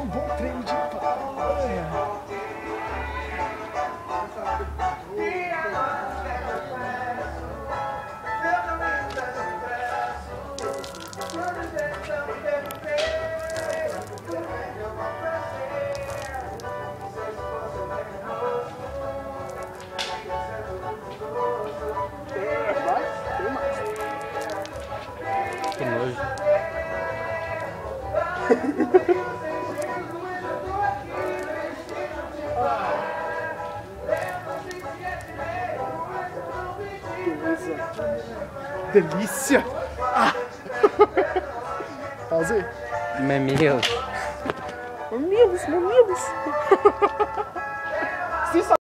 um bom treino de panha. Vai, tem mais. Que nojo. Delícia! Ah. Fazer? Mamilos. Mamilos, mamilos!